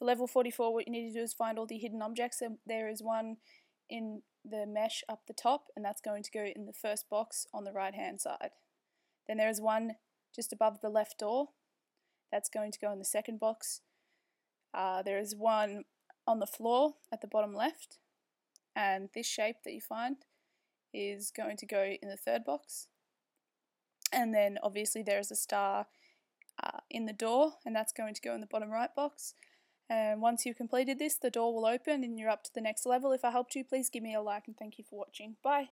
For level 44, what you need to do is find all the hidden objects. There is one in the mesh up the top, and that's going to go in the first box on the right hand side. Then there is one just above the left door, that's going to go in the second box. Uh, there is one on the floor at the bottom left, and this shape that you find is going to go in the third box. And then obviously there is a star uh, in the door, and that's going to go in the bottom right box. And once you've completed this, the door will open and you're up to the next level. If I helped you, please give me a like and thank you for watching. Bye.